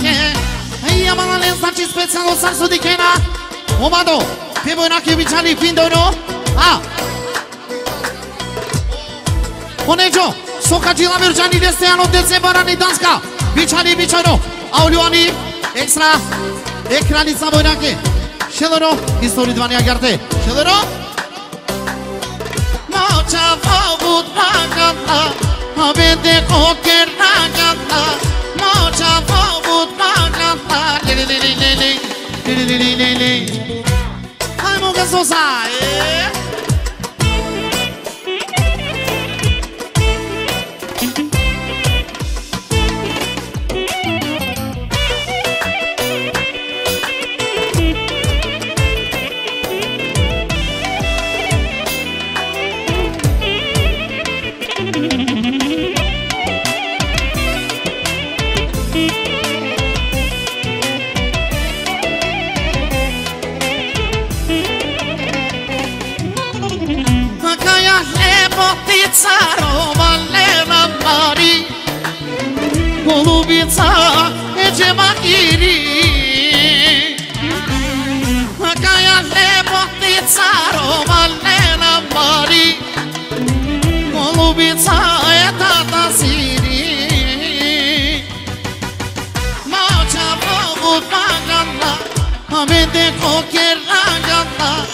cheie a mă a a l e n t a ce special o sarsu de q u e n a O mado, pe mâna că v i c h a l i f i n d o no A h Onejo, sokaji la m e r j a n i d e s s e ano de sebarani danska v i c h a l i v i c h a n o aulioani extra Ekranița voi nake Şeloro, h i s t ó r i d v a n i a g a r t e Şeloro Moça vavut ragatla Habede koker ragatla Në qënë po putë përgjata Diri diri diri Diri diri diri Haj më gësë Eee سرماله نماری گلوبیتا اجماعیری مکایاله بختی سرماله نماری گلوبیتا اتا تسیری ما چه بود مگنده همه دکو کرده گنده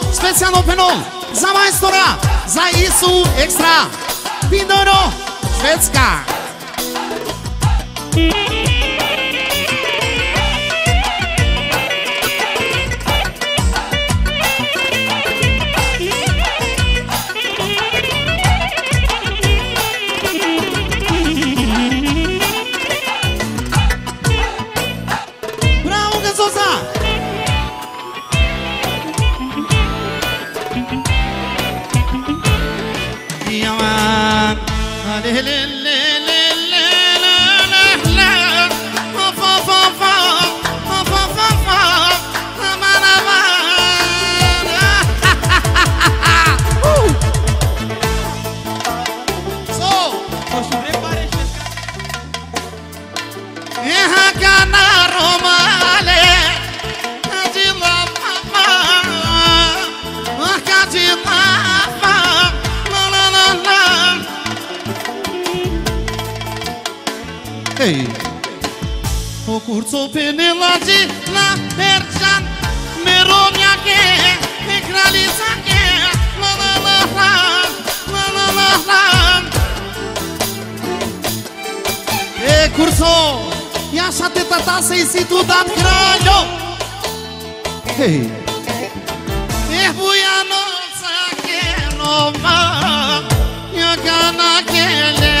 Specijalno penal za majstora, za Isu extra Pindoro, Švedska. Švedska. O po kur copi një lagji Na përqan Me ronja ke Me kraliza ke La la la la La la la la E kur so Jasha të tata se i si tu dat kraljo Hej Buja noca ke noma Një gana ke lje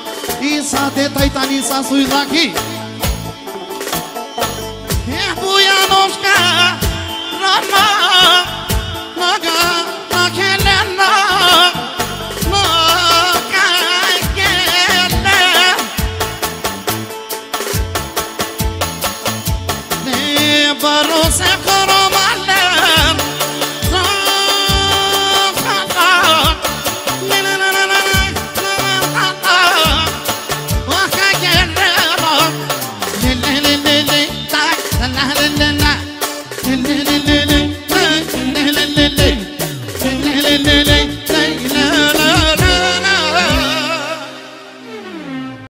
I sa te tajtani sa su i zaki E për janë nëmës ka rama Në gërë në këllena Në këllena Dhe